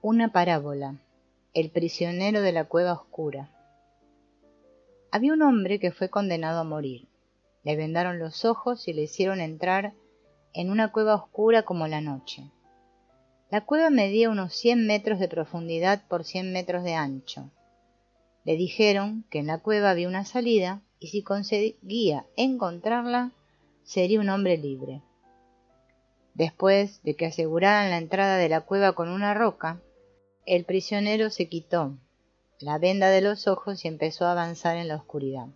Una parábola. El prisionero de la cueva oscura. Había un hombre que fue condenado a morir. Le vendaron los ojos y le hicieron entrar en una cueva oscura como la noche. La cueva medía unos cien metros de profundidad por cien metros de ancho. Le dijeron que en la cueva había una salida y si conseguía encontrarla sería un hombre libre. Después de que aseguraran la entrada de la cueva con una roca, el prisionero se quitó la venda de los ojos y empezó a avanzar en la oscuridad.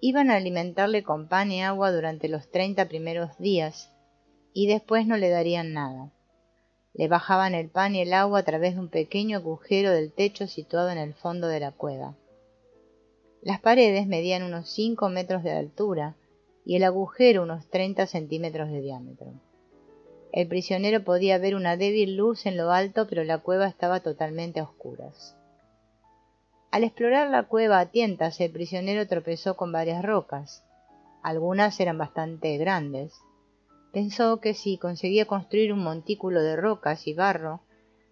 Iban a alimentarle con pan y agua durante los treinta primeros días y después no le darían nada. Le bajaban el pan y el agua a través de un pequeño agujero del techo situado en el fondo de la cueva. Las paredes medían unos cinco metros de altura y el agujero unos 30 centímetros de diámetro. El prisionero podía ver una débil luz en lo alto, pero la cueva estaba totalmente a oscuras. Al explorar la cueva a tientas, el prisionero tropezó con varias rocas. Algunas eran bastante grandes. Pensó que si conseguía construir un montículo de rocas y barro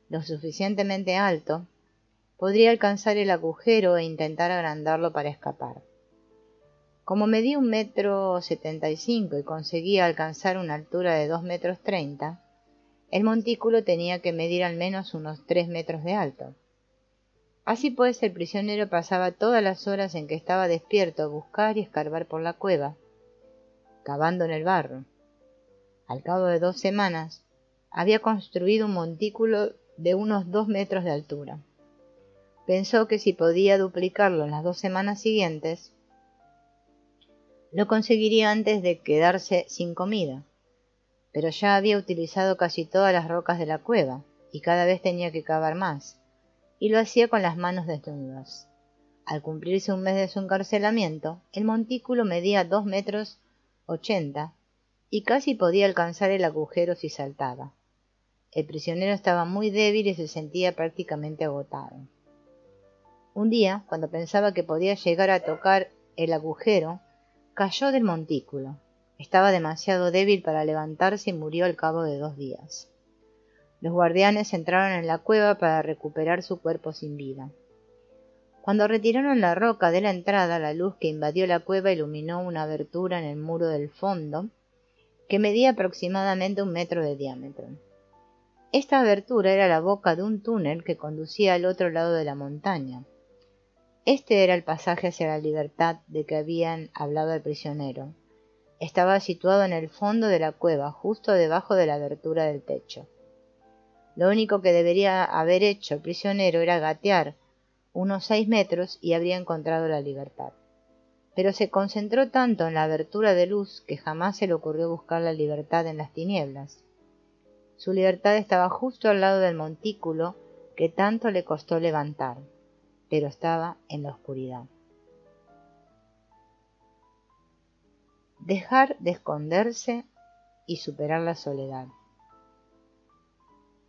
lo suficientemente alto, podría alcanzar el agujero e intentar agrandarlo para escapar. Como medía un metro setenta y cinco y conseguía alcanzar una altura de dos metros treinta, el montículo tenía que medir al menos unos tres metros de alto. Así pues, el prisionero pasaba todas las horas en que estaba despierto a buscar y escarbar por la cueva, cavando en el barro. Al cabo de dos semanas, había construido un montículo de unos dos metros de altura. Pensó que si podía duplicarlo en las dos semanas siguientes, lo conseguiría antes de quedarse sin comida. Pero ya había utilizado casi todas las rocas de la cueva, y cada vez tenía que cavar más, y lo hacía con las manos desnudas. Al cumplirse un mes de su encarcelamiento, el montículo medía dos metros ochenta y casi podía alcanzar el agujero si saltaba. El prisionero estaba muy débil y se sentía prácticamente agotado. Un día, cuando pensaba que podía llegar a tocar el agujero, Cayó del montículo. Estaba demasiado débil para levantarse y murió al cabo de dos días. Los guardianes entraron en la cueva para recuperar su cuerpo sin vida. Cuando retiraron la roca de la entrada, la luz que invadió la cueva iluminó una abertura en el muro del fondo, que medía aproximadamente un metro de diámetro. Esta abertura era la boca de un túnel que conducía al otro lado de la montaña. Este era el pasaje hacia la libertad de que habían hablado el prisionero. Estaba situado en el fondo de la cueva, justo debajo de la abertura del techo. Lo único que debería haber hecho el prisionero era gatear unos seis metros y habría encontrado la libertad. Pero se concentró tanto en la abertura de luz que jamás se le ocurrió buscar la libertad en las tinieblas. Su libertad estaba justo al lado del montículo que tanto le costó levantar pero estaba en la oscuridad. Dejar de esconderse y superar la soledad.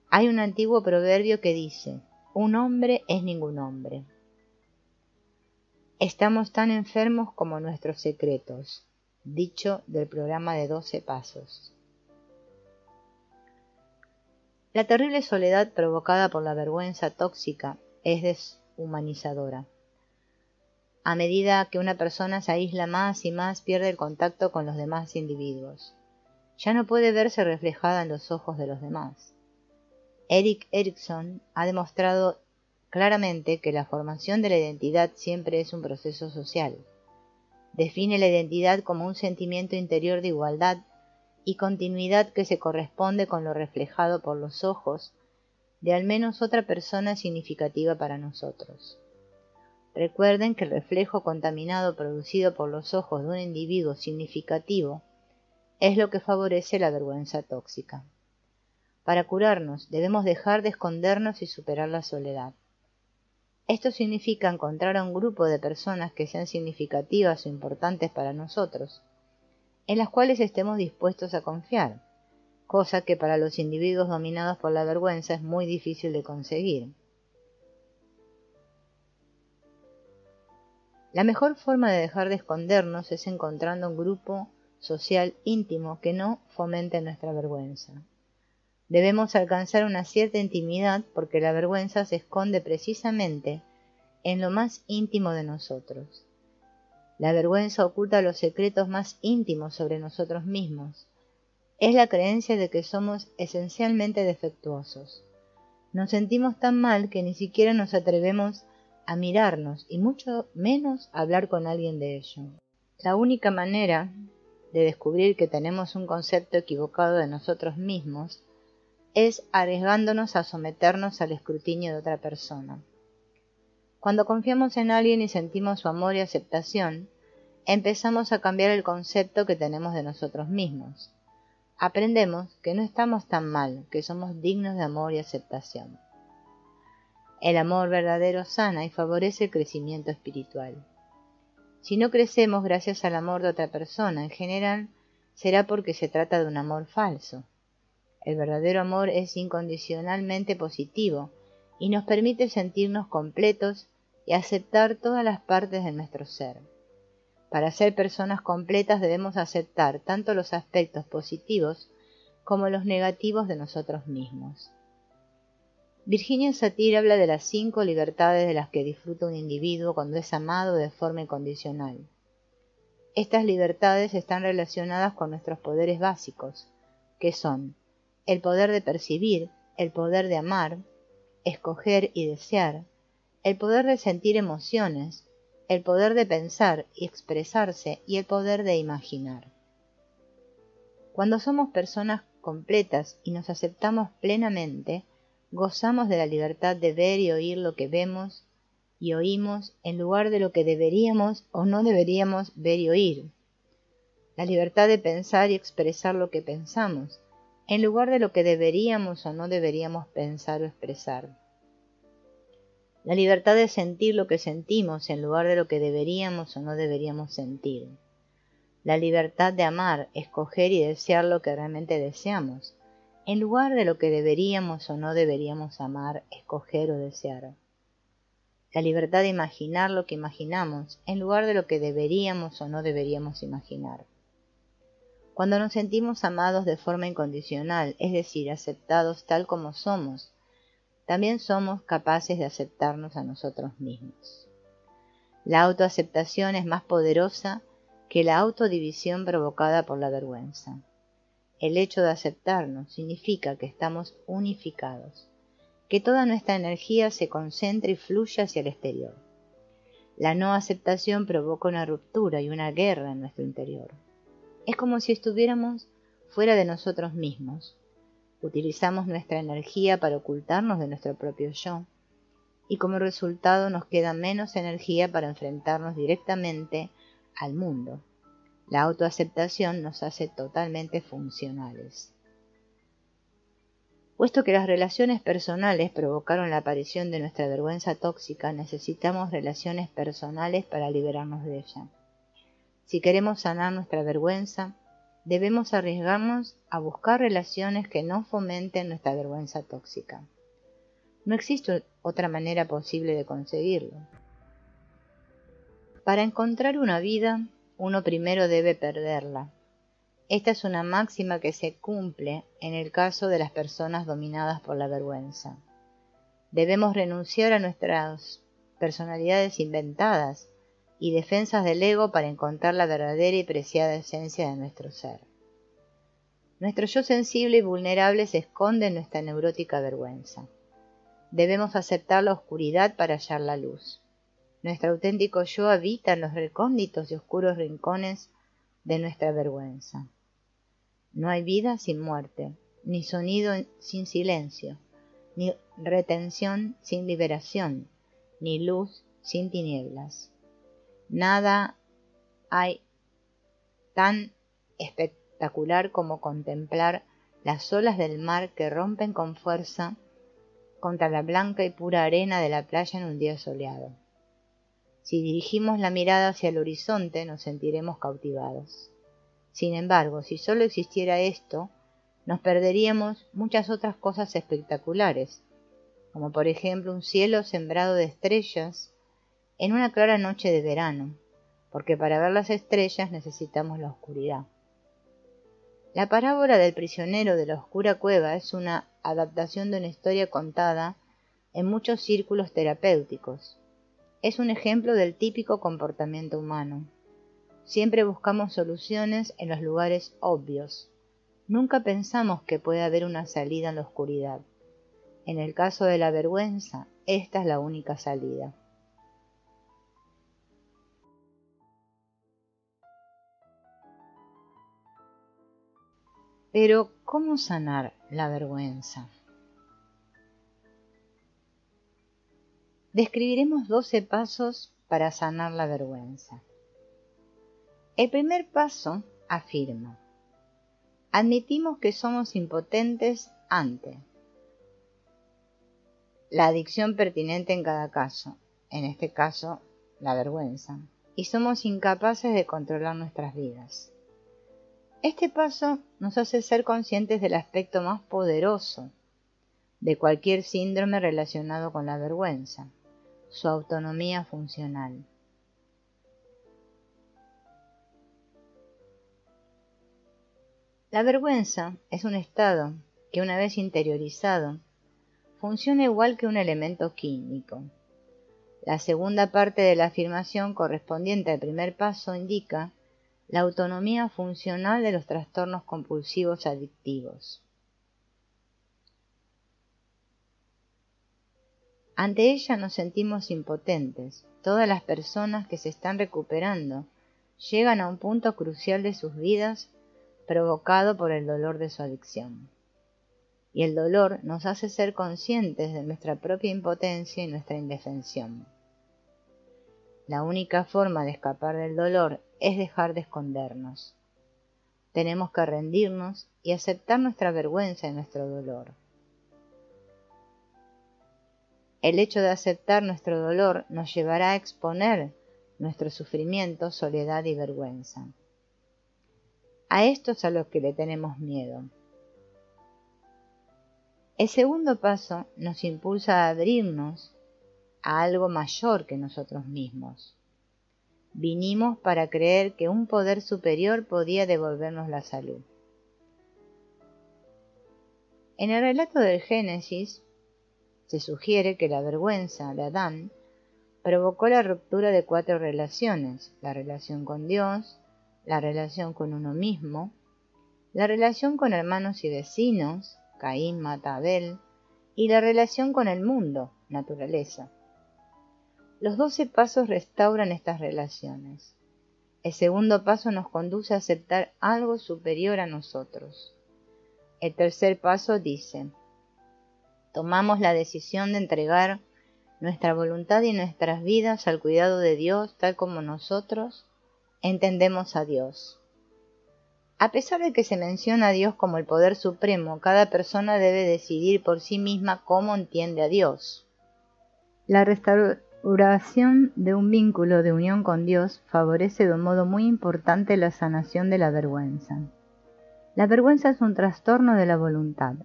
Hay un antiguo proverbio que dice, un hombre es ningún hombre. Estamos tan enfermos como nuestros secretos, dicho del programa de 12 pasos. La terrible soledad provocada por la vergüenza tóxica es humanizadora. A medida que una persona se aísla más y más pierde el contacto con los demás individuos. Ya no puede verse reflejada en los ojos de los demás. Eric Erikson ha demostrado claramente que la formación de la identidad siempre es un proceso social. Define la identidad como un sentimiento interior de igualdad y continuidad que se corresponde con lo reflejado por los ojos de al menos otra persona significativa para nosotros. Recuerden que el reflejo contaminado producido por los ojos de un individuo significativo es lo que favorece la vergüenza tóxica. Para curarnos debemos dejar de escondernos y superar la soledad. Esto significa encontrar a un grupo de personas que sean significativas o importantes para nosotros, en las cuales estemos dispuestos a confiar, cosa que para los individuos dominados por la vergüenza es muy difícil de conseguir. La mejor forma de dejar de escondernos es encontrando un grupo social íntimo que no fomente nuestra vergüenza. Debemos alcanzar una cierta intimidad porque la vergüenza se esconde precisamente en lo más íntimo de nosotros. La vergüenza oculta los secretos más íntimos sobre nosotros mismos. Es la creencia de que somos esencialmente defectuosos. Nos sentimos tan mal que ni siquiera nos atrevemos a mirarnos y mucho menos a hablar con alguien de ello. La única manera de descubrir que tenemos un concepto equivocado de nosotros mismos es arriesgándonos a someternos al escrutinio de otra persona. Cuando confiamos en alguien y sentimos su amor y aceptación, empezamos a cambiar el concepto que tenemos de nosotros mismos. Aprendemos que no estamos tan mal, que somos dignos de amor y aceptación. El amor verdadero sana y favorece el crecimiento espiritual. Si no crecemos gracias al amor de otra persona, en general, será porque se trata de un amor falso. El verdadero amor es incondicionalmente positivo y nos permite sentirnos completos y aceptar todas las partes de nuestro ser. Para ser personas completas debemos aceptar tanto los aspectos positivos como los negativos de nosotros mismos. Virginia Satir habla de las cinco libertades de las que disfruta un individuo cuando es amado de forma incondicional. Estas libertades están relacionadas con nuestros poderes básicos, que son el poder de percibir, el poder de amar, escoger y desear, el poder de sentir emociones, el poder de pensar y expresarse y el poder de imaginar. Cuando somos personas completas y nos aceptamos plenamente, gozamos de la libertad de ver y oír lo que vemos y oímos en lugar de lo que deberíamos o no deberíamos ver y oír. La libertad de pensar y expresar lo que pensamos, en lugar de lo que deberíamos o no deberíamos pensar o expresar. La libertad de sentir lo que sentimos en lugar de lo que deberíamos o no deberíamos sentir. La libertad de amar, escoger y desear lo que realmente deseamos, en lugar de lo que deberíamos o no deberíamos amar, escoger o desear. La libertad de imaginar lo que imaginamos, en lugar de lo que deberíamos o no deberíamos imaginar. Cuando nos sentimos amados de forma incondicional, es decir, aceptados tal como somos, también somos capaces de aceptarnos a nosotros mismos. La autoaceptación es más poderosa que la autodivisión provocada por la vergüenza. El hecho de aceptarnos significa que estamos unificados, que toda nuestra energía se concentra y fluye hacia el exterior. La no aceptación provoca una ruptura y una guerra en nuestro interior. Es como si estuviéramos fuera de nosotros mismos. Utilizamos nuestra energía para ocultarnos de nuestro propio yo y como resultado nos queda menos energía para enfrentarnos directamente al mundo la autoaceptación nos hace totalmente funcionales. Puesto que las relaciones personales provocaron la aparición de nuestra vergüenza tóxica, necesitamos relaciones personales para liberarnos de ella. Si queremos sanar nuestra vergüenza, debemos arriesgarnos a buscar relaciones que no fomenten nuestra vergüenza tóxica. No existe otra manera posible de conseguirlo. Para encontrar una vida uno primero debe perderla. Esta es una máxima que se cumple en el caso de las personas dominadas por la vergüenza. Debemos renunciar a nuestras personalidades inventadas y defensas del ego para encontrar la verdadera y preciada esencia de nuestro ser. Nuestro yo sensible y vulnerable se esconde en nuestra neurótica vergüenza. Debemos aceptar la oscuridad para hallar la luz. Nuestro auténtico yo habita en los recónditos y oscuros rincones de nuestra vergüenza. No hay vida sin muerte, ni sonido sin silencio, ni retención sin liberación, ni luz sin tinieblas. Nada hay tan espectacular como contemplar las olas del mar que rompen con fuerza contra la blanca y pura arena de la playa en un día soleado. Si dirigimos la mirada hacia el horizonte nos sentiremos cautivados. Sin embargo, si solo existiera esto, nos perderíamos muchas otras cosas espectaculares, como por ejemplo un cielo sembrado de estrellas en una clara noche de verano, porque para ver las estrellas necesitamos la oscuridad. La parábola del prisionero de la oscura cueva es una adaptación de una historia contada en muchos círculos terapéuticos. Es un ejemplo del típico comportamiento humano. Siempre buscamos soluciones en los lugares obvios. Nunca pensamos que puede haber una salida en la oscuridad. En el caso de la vergüenza, esta es la única salida. Pero, ¿cómo sanar la vergüenza? Describiremos 12 pasos para sanar la vergüenza. El primer paso afirma, admitimos que somos impotentes ante la adicción pertinente en cada caso, en este caso la vergüenza, y somos incapaces de controlar nuestras vidas. Este paso nos hace ser conscientes del aspecto más poderoso de cualquier síndrome relacionado con la vergüenza, su autonomía funcional. La vergüenza es un estado que una vez interiorizado funciona igual que un elemento químico. La segunda parte de la afirmación correspondiente al primer paso indica la autonomía funcional de los trastornos compulsivos adictivos. Ante ella nos sentimos impotentes. Todas las personas que se están recuperando llegan a un punto crucial de sus vidas provocado por el dolor de su adicción. Y el dolor nos hace ser conscientes de nuestra propia impotencia y nuestra indefensión. La única forma de escapar del dolor es dejar de escondernos. Tenemos que rendirnos y aceptar nuestra vergüenza y nuestro dolor. El hecho de aceptar nuestro dolor nos llevará a exponer nuestro sufrimiento, soledad y vergüenza. A esto es a los que le tenemos miedo. El segundo paso nos impulsa a abrirnos a algo mayor que nosotros mismos. Vinimos para creer que un poder superior podía devolvernos la salud. En el relato del Génesis se sugiere que la vergüenza de Adán provocó la ruptura de cuatro relaciones, la relación con Dios, la relación con uno mismo, la relación con hermanos y vecinos, Caín mata a Abel, y la relación con el mundo, naturaleza. Los doce pasos restauran estas relaciones. El segundo paso nos conduce a aceptar algo superior a nosotros. El tercer paso dice, tomamos la decisión de entregar nuestra voluntad y nuestras vidas al cuidado de Dios tal como nosotros entendemos a Dios. A pesar de que se menciona a Dios como el poder supremo, cada persona debe decidir por sí misma cómo entiende a Dios. La, oración de un vínculo de unión con Dios favorece de un modo muy importante la sanación de la vergüenza. La vergüenza es un trastorno de la voluntad.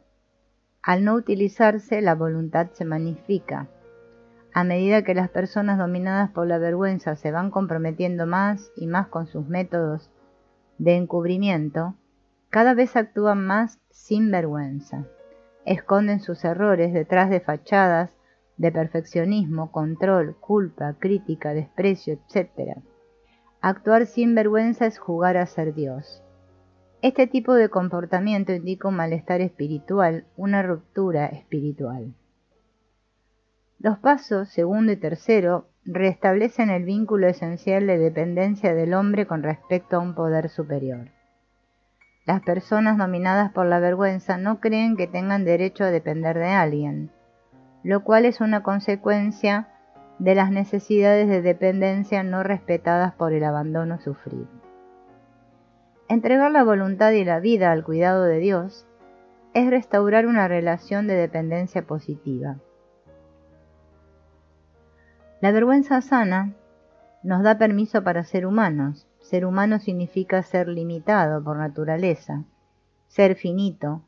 Al no utilizarse, la voluntad se magnifica. A medida que las personas dominadas por la vergüenza se van comprometiendo más y más con sus métodos de encubrimiento, cada vez actúan más sin vergüenza. Esconden sus errores detrás de fachadas de perfeccionismo, control, culpa, crítica, desprecio, etc. Actuar sin vergüenza es jugar a ser Dios. Este tipo de comportamiento indica un malestar espiritual, una ruptura espiritual. Los pasos segundo y tercero restablecen el vínculo esencial de dependencia del hombre con respecto a un poder superior. Las personas dominadas por la vergüenza no creen que tengan derecho a depender de alguien, lo cual es una consecuencia de las necesidades de dependencia no respetadas por el abandono sufrido. Entregar la voluntad y la vida al cuidado de Dios es restaurar una relación de dependencia positiva. La vergüenza sana nos da permiso para ser humanos. Ser humano significa ser limitado por naturaleza, ser finito,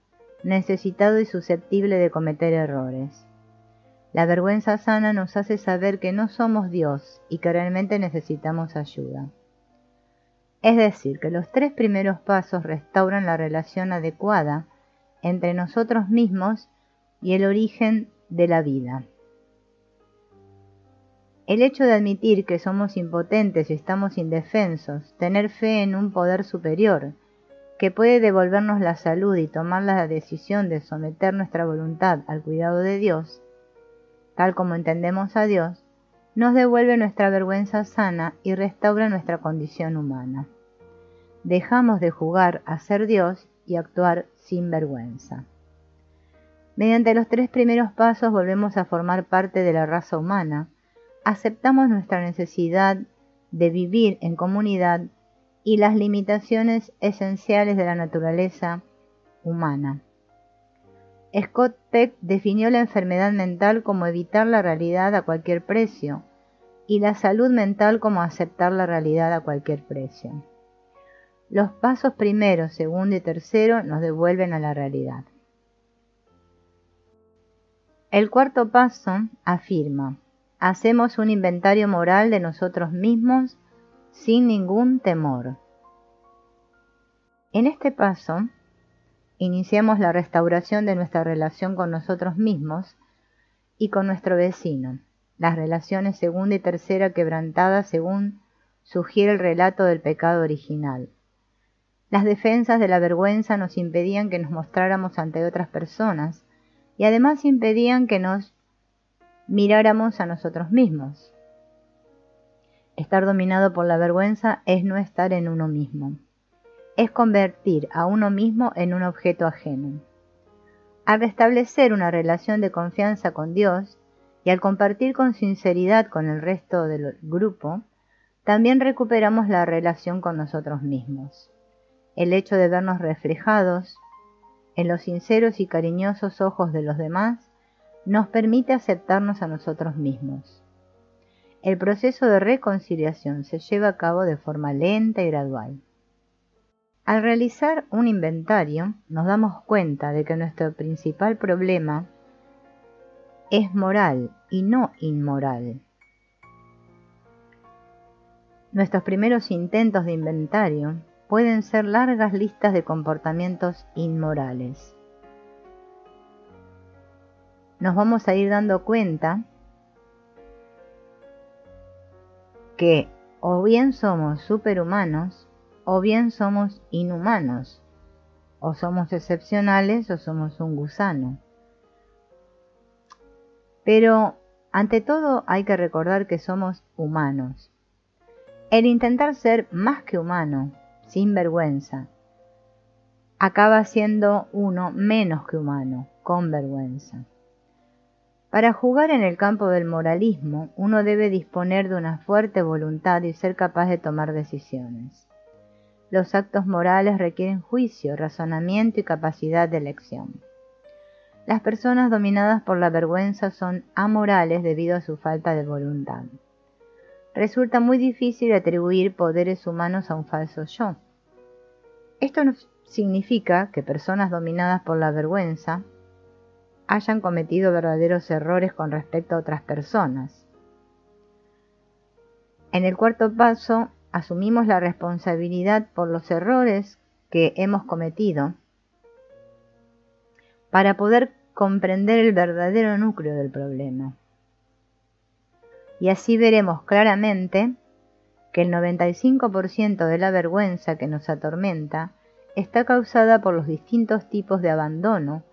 necesitado y susceptible de cometer errores. La vergüenza sana nos hace saber que no somos Dios y que realmente necesitamos ayuda. Es decir, que los tres primeros pasos restauran la relación adecuada entre nosotros mismos y el origen de la vida. El hecho de admitir que somos impotentes y estamos indefensos, tener fe en un poder superior, que puede devolvernos la salud y tomar la decisión de someter nuestra voluntad al cuidado de Dios, tal como entendemos a Dios, nos devuelve nuestra vergüenza sana y restaura nuestra condición humana. Dejamos de jugar a ser Dios y actuar sin vergüenza. Mediante los tres primeros pasos volvemos a formar parte de la raza humana, aceptamos nuestra necesidad de vivir en comunidad y las limitaciones esenciales de la naturaleza humana. Scott Peck definió la enfermedad mental como evitar la realidad a cualquier precio y la salud mental como aceptar la realidad a cualquier precio. Los pasos primero, segundo y tercero nos devuelven a la realidad. El cuarto paso afirma, hacemos un inventario moral de nosotros mismos sin ningún temor. En este paso, iniciamos la restauración de nuestra relación con nosotros mismos y con nuestro vecino, las relaciones segunda y tercera quebrantadas según sugiere el relato del pecado original. Las defensas de la vergüenza nos impedían que nos mostráramos ante otras personas y además impedían que nos miráramos a nosotros mismos. Estar dominado por la vergüenza es no estar en uno mismo es convertir a uno mismo en un objeto ajeno. Al restablecer una relación de confianza con Dios y al compartir con sinceridad con el resto del grupo, también recuperamos la relación con nosotros mismos. El hecho de vernos reflejados en los sinceros y cariñosos ojos de los demás nos permite aceptarnos a nosotros mismos. El proceso de reconciliación se lleva a cabo de forma lenta y gradual. Al realizar un inventario nos damos cuenta de que nuestro principal problema es moral y no inmoral. Nuestros primeros intentos de inventario pueden ser largas listas de comportamientos inmorales. Nos vamos a ir dando cuenta que o bien somos superhumanos o bien somos inhumanos, o somos excepcionales o somos un gusano. Pero ante todo hay que recordar que somos humanos. El intentar ser más que humano, sin vergüenza, acaba siendo uno menos que humano, con vergüenza. Para jugar en el campo del moralismo, uno debe disponer de una fuerte voluntad y ser capaz de tomar decisiones. Los actos morales requieren juicio, razonamiento y capacidad de elección. Las personas dominadas por la vergüenza son amorales debido a su falta de voluntad. Resulta muy difícil atribuir poderes humanos a un falso yo. Esto no significa que personas dominadas por la vergüenza hayan cometido verdaderos errores con respecto a otras personas. En el cuarto paso asumimos la responsabilidad por los errores que hemos cometido para poder comprender el verdadero núcleo del problema. Y así veremos claramente que el 95% de la vergüenza que nos atormenta está causada por los distintos tipos de abandono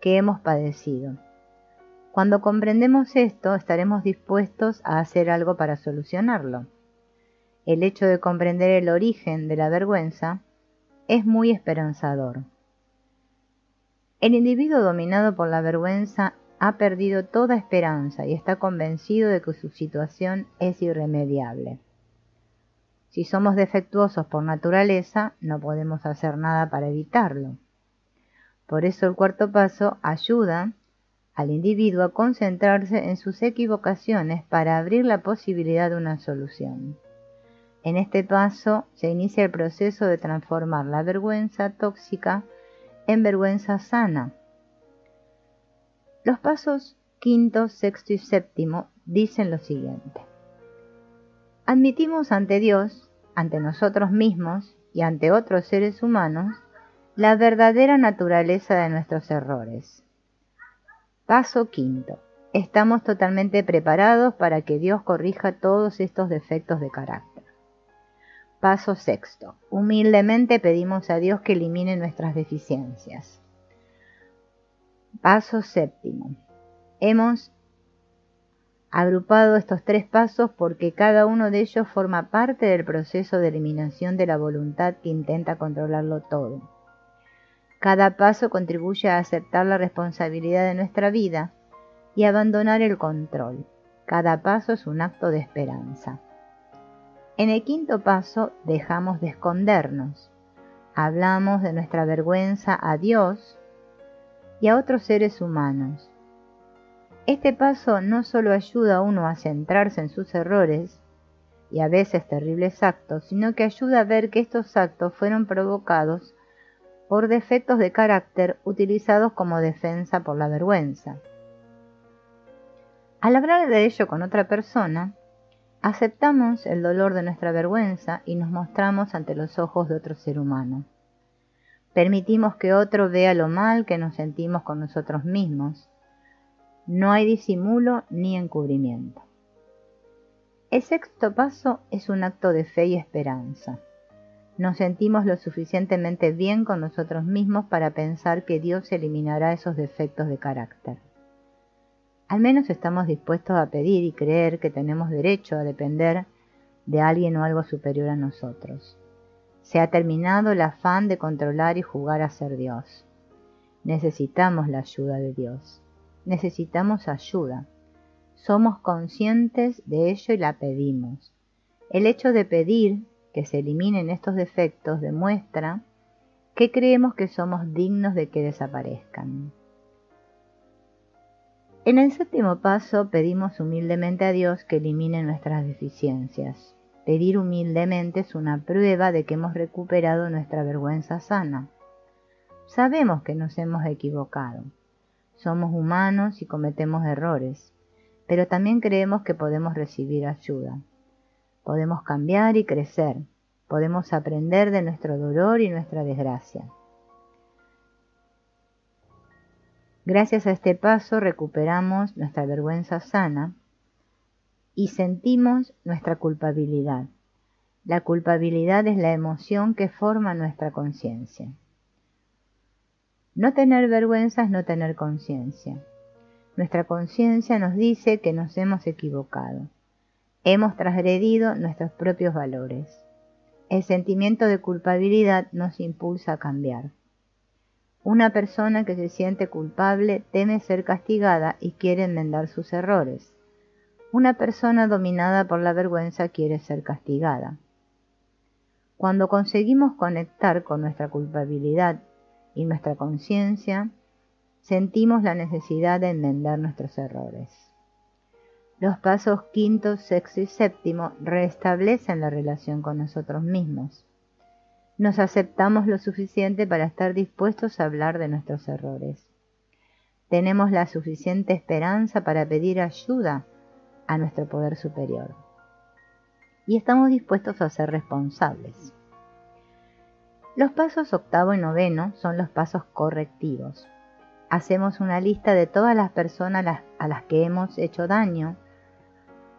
que hemos padecido. Cuando comprendemos esto, estaremos dispuestos a hacer algo para solucionarlo el hecho de comprender el origen de la vergüenza es muy esperanzador. El individuo dominado por la vergüenza ha perdido toda esperanza y está convencido de que su situación es irremediable. Si somos defectuosos por naturaleza, no podemos hacer nada para evitarlo. Por eso el cuarto paso ayuda al individuo a concentrarse en sus equivocaciones para abrir la posibilidad de una solución. En este paso se inicia el proceso de transformar la vergüenza tóxica en vergüenza sana. Los pasos quinto, sexto y séptimo dicen lo siguiente. Admitimos ante Dios ante nosotros mismos y ante otros seres humanos la verdadera naturaleza de nuestros errores. Paso quinto. Estamos totalmente preparados para que Dios corrija todos estos defectos de carácter. Paso sexto. Humildemente pedimos a Dios que elimine nuestras deficiencias. Paso séptimo. Hemos agrupado estos tres pasos porque cada uno de ellos forma parte del proceso de eliminación de la voluntad que intenta controlarlo todo. Cada paso contribuye a aceptar la responsabilidad de nuestra vida y abandonar el control. Cada paso es un acto de esperanza. En el quinto paso dejamos de escondernos. Hablamos de nuestra vergüenza a Dios y a otros seres humanos este paso no solo ayuda a uno a centrarse en sus errores y a veces terribles actos, sino que ayuda a ver que estos actos fueron provocados por defectos de carácter utilizados como defensa por la vergüenza. Al hablar de ello con otra persona, aceptamos el dolor de nuestra vergüenza y nos mostramos ante los ojos de otro ser humano. Permitimos que otro vea lo mal que nos sentimos con nosotros mismos no hay disimulo ni encubrimiento. El sexto paso es un acto de fe y esperanza. Nos sentimos lo suficientemente bien con nosotros mismos para pensar que Dios eliminará esos defectos de carácter. Al menos estamos dispuestos a pedir y creer que tenemos derecho a depender de alguien o algo superior a nosotros. Se ha terminado el afán de controlar y jugar a ser Dios. Necesitamos la ayuda de Dios necesitamos ayuda. Somos conscientes de ello y la pedimos. El hecho de pedir que se eliminen estos defectos demuestra que creemos que somos dignos de que desaparezcan. En el séptimo paso pedimos humildemente a Dios que elimine nuestras deficiencias. Pedir humildemente es una prueba de que hemos recuperado nuestra vergüenza sana. Sabemos que nos hemos equivocado. Somos humanos y cometemos errores, pero también creemos que podemos recibir ayuda. Podemos cambiar y crecer. Podemos aprender de nuestro dolor y nuestra desgracia. Gracias a este paso recuperamos nuestra vergüenza sana y sentimos nuestra culpabilidad. La culpabilidad es la emoción que forma nuestra conciencia. No tener vergüenza es no tener conciencia. Nuestra conciencia nos dice que nos hemos equivocado. Hemos transgredido nuestros propios valores. El sentimiento de culpabilidad nos impulsa a cambiar. Una persona que se siente culpable teme ser castigada y quiere enmendar sus errores. Una persona dominada por la vergüenza quiere ser castigada. Cuando conseguimos conectar con nuestra culpabilidad y nuestra conciencia, sentimos la necesidad de enmendar nuestros errores. Los pasos quinto, sexto y séptimo restablecen la relación con nosotros mismos. Nos aceptamos lo suficiente para estar dispuestos a hablar de nuestros errores. Tenemos la suficiente esperanza para pedir ayuda a nuestro poder superior. Y estamos dispuestos a ser responsables. Los pasos octavo y noveno son los pasos correctivos. Hacemos una lista de todas las personas a las que hemos hecho daño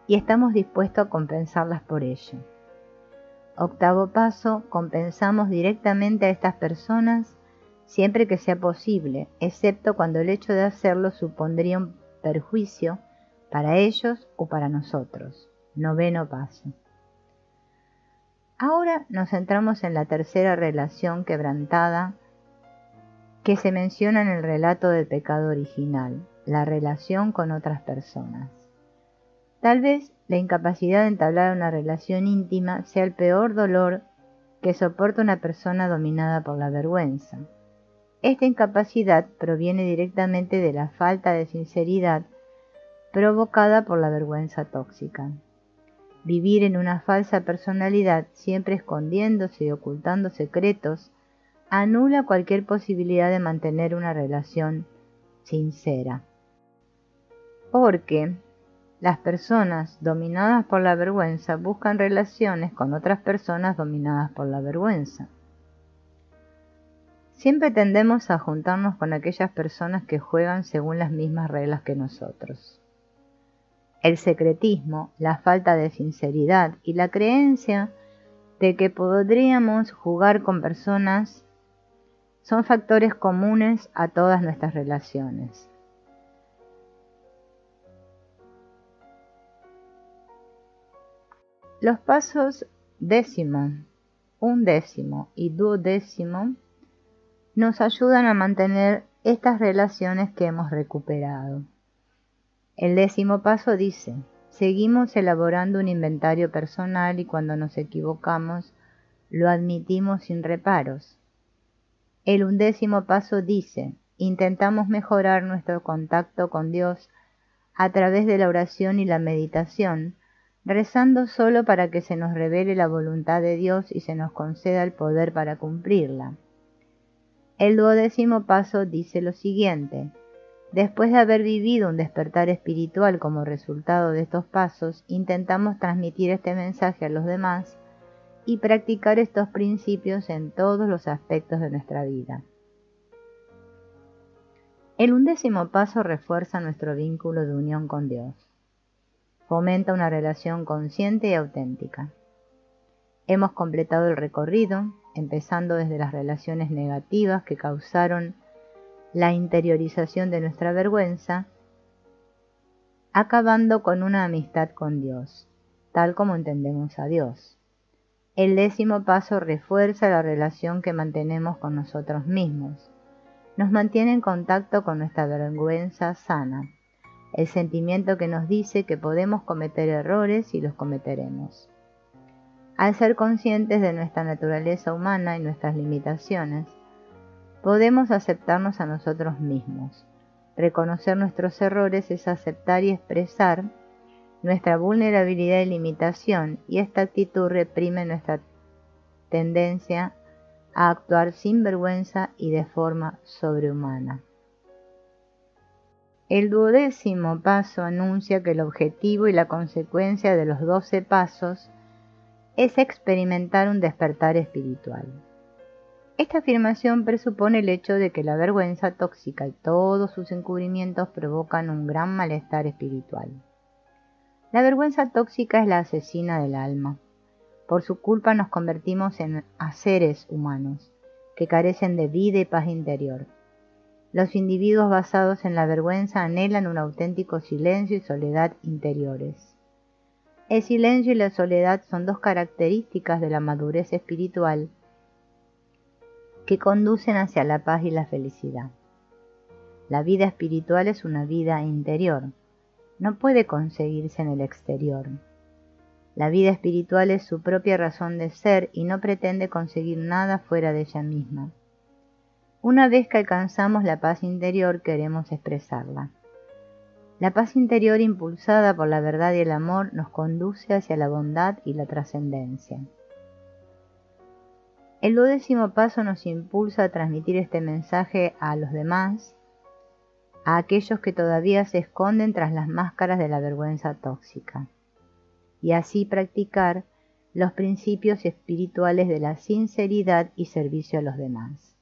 y estamos dispuestos a compensarlas por ello. Octavo paso, compensamos directamente a estas personas siempre que sea posible, excepto cuando el hecho de hacerlo supondría un perjuicio para ellos o para nosotros. Noveno paso. Ahora nos centramos en la tercera relación quebrantada que se menciona en el relato del pecado original, la relación con otras personas. Tal vez la incapacidad de entablar una relación íntima sea el peor dolor que soporta una persona dominada por la vergüenza. Esta incapacidad proviene directamente de la falta de sinceridad provocada por la vergüenza tóxica. Vivir en una falsa personalidad, siempre escondiéndose y ocultando secretos, anula cualquier posibilidad de mantener una relación sincera. Porque Las personas dominadas por la vergüenza buscan relaciones con otras personas dominadas por la vergüenza. Siempre tendemos a juntarnos con aquellas personas que juegan según las mismas reglas que nosotros. El secretismo, la falta de sinceridad y la creencia de que podríamos jugar con personas son factores comunes a todas nuestras relaciones. Los pasos décimo, undécimo y duodécimo nos ayudan a mantener estas relaciones que hemos recuperado. El décimo paso dice, seguimos elaborando un inventario personal y cuando nos equivocamos lo admitimos sin reparos. El undécimo paso dice, intentamos mejorar nuestro contacto con Dios a través de la oración y la meditación, rezando solo para que se nos revele la voluntad de Dios y se nos conceda el poder para cumplirla. El duodécimo paso dice lo siguiente, después de haber vivido un despertar espiritual como resultado de estos pasos, intentamos transmitir este mensaje a los demás y practicar estos principios en todos los aspectos de nuestra vida. El undécimo paso refuerza nuestro vínculo de unión con Dios. Fomenta una relación consciente y auténtica. Hemos completado el recorrido, empezando desde las relaciones negativas que causaron la interiorización de nuestra vergüenza, acabando con una amistad con Dios, tal como entendemos a Dios. El décimo paso refuerza la relación que mantenemos con nosotros mismos. Nos mantiene en contacto con nuestra vergüenza sana, el sentimiento que nos dice que podemos cometer errores y los cometeremos. Al ser conscientes de nuestra naturaleza humana y nuestras limitaciones, podemos aceptarnos a nosotros mismos. Reconocer nuestros errores es aceptar y expresar nuestra vulnerabilidad y limitación, y esta actitud reprime nuestra tendencia a actuar sin vergüenza y de forma sobrehumana. El duodécimo paso anuncia que el objetivo y la consecuencia de los doce pasos es experimentar un despertar espiritual. Esta afirmación presupone el hecho de que la vergüenza tóxica y todos sus encubrimientos provocan un gran malestar espiritual. La vergüenza tóxica es la asesina del alma. Por su culpa nos convertimos en seres humanos, que carecen de vida y paz interior. Los individuos basados en la vergüenza anhelan un auténtico silencio y soledad interiores. El silencio y la soledad son dos características de la madurez espiritual que conducen hacia la paz y la felicidad. La vida espiritual es una vida interior, no puede conseguirse en el exterior. La vida espiritual es su propia razón de ser y no pretende conseguir nada fuera de ella misma. Una vez que alcanzamos la paz interior queremos expresarla. La paz interior impulsada por la verdad y el amor nos conduce hacia la bondad y la trascendencia. El duodécimo paso nos impulsa a transmitir este mensaje a los demás, a aquellos que todavía se esconden tras las máscaras de la vergüenza tóxica, y así practicar los principios espirituales de la sinceridad y servicio a los demás.